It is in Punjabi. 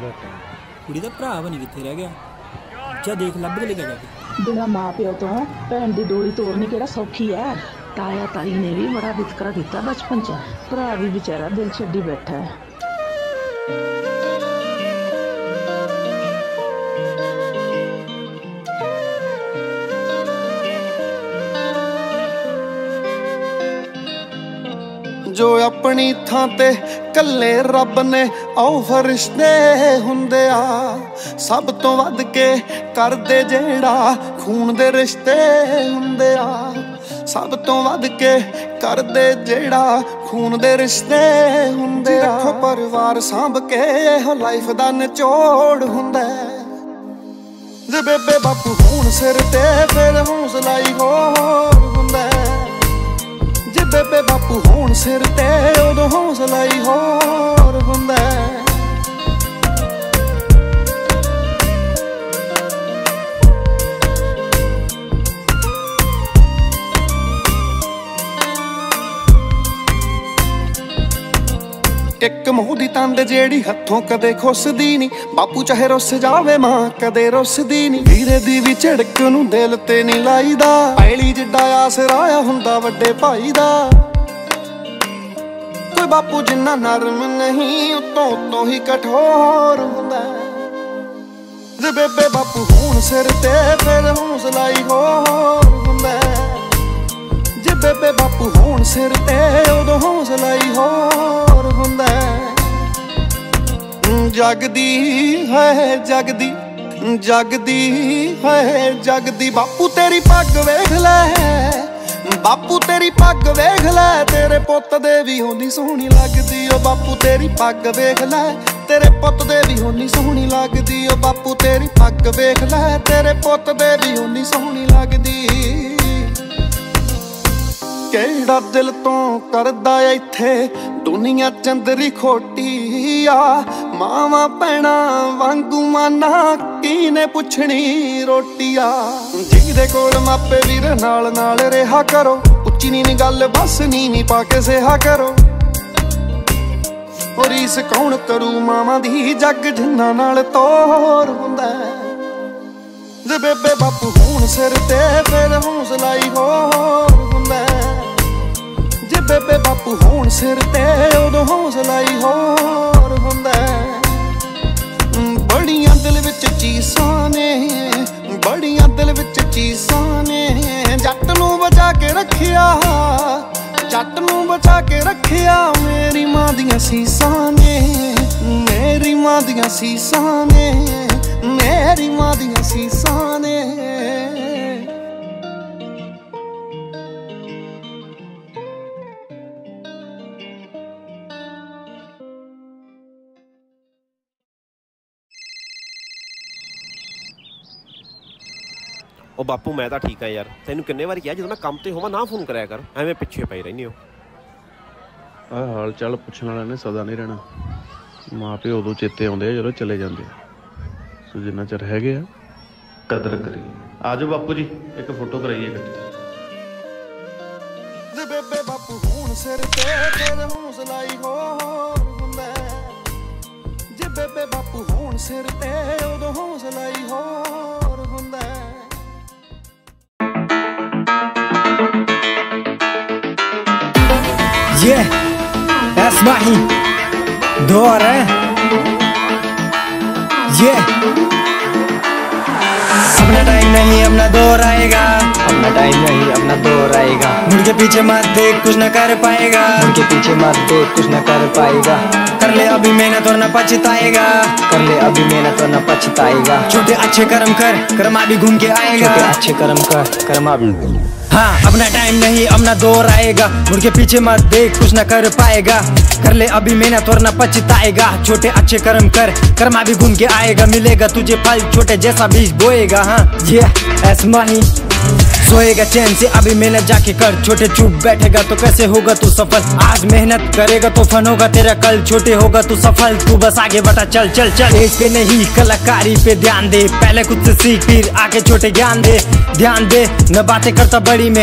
ਦਾ ਕੁੜੀ ਦਾ ਭਰਾ ਬਣੀ ਕਿੱਥੇ ਰਹਿ ਗਿਆ। ਜਾ ਦੇਖ ਲੱਭ ਕੇ ਲੈ ਕੇ ਜਾ ਕੇ। ਬਿਨਾ ਮਾਂ ਪਿਓ ਤੋਂ ਭੈਣ ਦੀ ਡੋਲੀ ਤੋੜਨੀ ਕਿਹੜਾ ਸੌਖੀ ਐ? ਤਾਇਆ ਤਾਈ ਨੇ ਵੀ ਬੜਾ ਵਿਤਕਰਾ ਦਿੱਤਾ ਬਚਪਨ ਚ। ਭਰਾ ਵੀ ਵਿਚਾਰਾ ਦਿਲ ਛੱਡੀ ਬੈਠਾ ਹੈ ਜੋ ਆਪਣੀ ਥਾਂ ਤੇ ਕੱਲੇ ਰੱਬ ਨੇ ਆਉ ਫਰਿਸ਼ਤੇ ਹੁੰਦੇ ਆ। ਸਭ ਤੋਂ ਵੱਧ ਕੇ ਕਰਦੇ ਜਿਹੜਾ ਖੂਨ ਦੇ ਰਿਸ਼ਤੇ ਹੁੰਦੇ ਆ। ਸਭ ਤੋਂ ਵੱਧ ਕੇ ਕਰਦੇ ਜਿਹੜਾ ਖੂਨ ਦੇ ਰਿਸ਼ਤੇ ਹੁੰਦੇ ਆ। ਰੱਖੋ ਪਰਿਵਾਰ ਸਾਂਭ ਕੇ ਇਹੋ ਲਾਈਫ ਦਾ ਨਿਚੋੜ ਹੁੰਦਾ। ਜੇ ਬੇਬੇ ਬਾਪੂ ਹੋਣ ਸਿਰ ਤੇ ਫਿਰ ਹੌਸਲਾ ਹੀ ਹੋਰ ਸਿਰ ਤੇ ਉਦੋਂ ਹੌਸਲਾ ਹੀ ਹੋਰ ਹੁੰਦਾ ਇੱਕ ਮੂੰਹ ਦੀ ਤੰਦ ਜਿਹੜੀ ਹੱਥੋਂ ਕਦੇ ਖੁੱਸਦੀ ਨਹੀਂ ਬਾਪੂ ਚਾਹੇ ਰੁੱਸ ਜਾਵੇ, ਮਾਂ ਕਦੇ ਰੁੱਸਦੀ ਨਹੀਂ ਵੀਰੇ ਦੀ ਵੀ ਝੜਕ ਨੂੰ ਦਿਲ ਤੇ ਨਹੀਂ ਲਾਈਦਾ, ਪੈਲੀ ਜਿੱਡਾ ਆਸਰਾਇਆ ਹੁੰਦਾ ਵੱਡੇ ਭਾਈ ਦਾ। ਕੋਈ ਬਾਪੂ ਜਿੰਨਾ ਨਰਮ ਨਹੀਂ, ਉਤੋਂ ਉਤੋਂ ਹੀ ਕਠੋਰ ਹੁੰਦਾ ਜੇ ਬੇਬੇ ਬਾਪੂ ਹੋਣ ਸਿਰ ਤੇ, ਫਿਰ ਹੌਸਲਾ ਹੀ ਹੋਰ ਹੁੰਦਾ ਜੇ ਬੇਬੇ ਬਾਪੂ ਹੁਣ ਸਿਰ ਤੇ, ਉਦੋਂ ਹੌਸਲਾ ਹੀ ਹੋਰ ਹੁੰਦਾ ਜਗਦੀ ਹੈ, ਜਗਦੀ ਜਗਦੀ ਹੈ, ਜਗਦੀ। ਬਾਪੂ ਤੇਰੀ ਪੱਗ ਵੇਖ ਲੈ, ਬਾਪੂ ਤੇਰੀ ਪੱਗ ਵੇਖ ਲੈ, ਤੇਰੇ ਪੁੱਤ ਦੇ ਵੀ ਹੋਣੀ ਸੋਹਣੀ ਲੱਗਦੀ ਓ ਬਾਪੂ, ਤੇਰੀ ਪੱਗ ਵੇਖ ਲੈ, ਤੇਰੇ ਪੁੱਤ ਦੇ ਵੀ ਹੋਣੀ ਸੋਹਣੀ ਲੱਗਦੀ ਓ ਬਾਪੂ, ਤੇਰੀ ਪੱਗ ਵੇਖ ਲੈ, ਤੇਰੇ ਪੁੱਤ ਦੇ ਵੀ ਹੋਣੀ ਸੋਹਣੀ ਲੱਗਦੀ। ਕਿਹੜਾ ਦਿਲ ਤੋਂ ਕਰਦਾ ਇੱਥੇ? ਦੁਨੀਆ ਚੰਦਰੀ ਖੋਟੀ ਆ। ਮਾਵਾ ਪੈਣਾ ਵਾਂਗੂ ਮਾਨਾ, ਕੀਨੇ ਪੁੱਛਣੀ ਰੋਟੀ ਆ? ਜਿਹਦੇ ਕੋਲ ਮਾਪੇ ਵੀਰ, ਨਾਲ ਨਾਲ ਰਿਹਾ ਕਰੋ। ਉੱਚੀ ਨੀ ਗੱਲ, ਬਸ ਨੀ ਨੀ ਪਾ ਕੇ ਸਿਹਾ ਕਰੋ। ਔਰ ਇਸ ਕੌਣ ਕਰੂ? ਮਾਵਾਂ ਦੀ ਜੱਗ ਜਿੰਨਾ ਨਾਲ ਤੋਰ ਹੁੰਦਾ ਜੇ ਬੇਬੇ ਬਾਪੂ ਹੁਣ ਸਿਰ ਤੇ ਫਿਰ ਹੌਸਲਾ ਹੀ ਹੋਰ ਹੁੰਦਾ ਜੇ ਬੇਬੇ ਬਾਪੂ ਹੁਣ ਸਿਰ ਤੇ ਉਦੋਂ ਹੌਸਲਾ ਹੀ ਹੋਰ ਹੁੰਦਾ ਬੜੀਆਂ ਦਿਲ ਵਿੱਚ ਚੀਸਾਂ ਨੇ, ਬੜੀਆਂ ਦਿਲ ਵਿੱਚ ਚੀਸਾਂ ਨੇ। ਜੱਟ ਨੂੰ ਬਚਾ ਕੇ ਰੱਖਿਆ, ਜੱਟ ਨੂੰ ਬਚਾ ਕੇ ਰੱਖਿਆ ਮੇਰੀ ਮਾਂ ਦੀਆਂ ਸੀਸਾਂ ਨੇ, ਮੇਰੀ ਮਾਂ ਦੀਆਂ ਸੀਸਾਂ ਨੇ। ਉਹ ਬਾਪੂ ਮੈਂ ਤਾਂ ਠੀਕ ਆ ਯਾਰ। ਤੈਨੂੰ ਕਿੰਨੇ ਵਾਰੀ ਕਿਹਾ ਜਦੋਂ ਮੈਂ ਕੰਮ ਤੇ ਹੋਵਾਂ ਨਾ ਫੋਨ ਕਰਿਆ ਕਰ। ਐਵੇਂ ਪਿੱਛੇ ਪਈ ਰਹਿੰਦੀ ਹੋ। ਆਹ ਹਾਲ ਚਾਲ ਪੁੱਛਣ ਵਾਲਿਆਂ ਨੇ ਸਦਾ ਨਹੀਂ ਰਹਿਣਾ। ਮਾਂ ਪਿਓ ਉਦੋਂ ਚੇਤੇ ਆਉਂਦੇ ਆ ਜਦੋਂ ਚਲੇ ਜਾਂਦੇ ਆ। ਸੋ ਜਿੰਨਾ ਚਿਰ ਹੈਗੇ ਆ ਕਦਰ ਕਰੀ ਆਜੋ ਬਾਪੂ ਜੀ ਇੱਕ ਫੋਟੋ ਕਰਾਈਏ ਇਕੱਠੇ ਜੇ ਬੇਬੇ ਬਾਪੂ ਹੋਣ ਸਿਰ ਤੇ ਫਿਰ ਹੌਸਲਾ ਹੀ ਹੋਰ ਹੁੰਦਾ। ਹੈ। ਜੇ ਬੇਬੇ ਬਾਪੂ ਹੋਣ ਸਿਰ ਤੇ ਉਦੋਂ ਹੌਸਲਾ ਹੀ Yeah, that's Mahi Dora Yeah. अपना टाइम नहीं अपना दौर आएगा। अपना टाइम नहीं अपना दौर आएगा। मुड़ के पीछे मत देख कुछ ना कर पाएगा। मुड़ के पीछे मत देख कुछ ना कर पाएगा। कर ले अभी मेहनत और ना पछताएगा। कर ले अभी न पछताएगा। छोटे अच्छे कर्म कर कर्मा भी घूम के आएगा। छोटे अच्छे कर्म कर कर्मा भी हाँ अपना टाइम नहीं अपना दौर आएगा। मुड़ पीछे मत देख कुछ न कर पाएगा। कर ले अभी मेहनत और न पछताएगा। छोटे अच्छे कर्म कर कर्मा भी घूम के आएगा। मिलेगा तुझे फल छोटे जैसा बीज बोएगा हाँ। ये ऐसा ही सोएगा चैन से, अभी मेहनत जाके कर। छोटे चुप बैठेगा तो कैसे होगा तू सफल? आज मेहनत करेगा तो फन होगा, तेरा कल छोटे होगा तू सफल। तू बस आगे बढ़ा चल चल चल। एक पे नहीं, कलाकारी पे ध्यान दे। पहले खुद से सीख, फिर आके छोटे ज्ञान दे। ध्यान दे न बातें करता बड़ी में।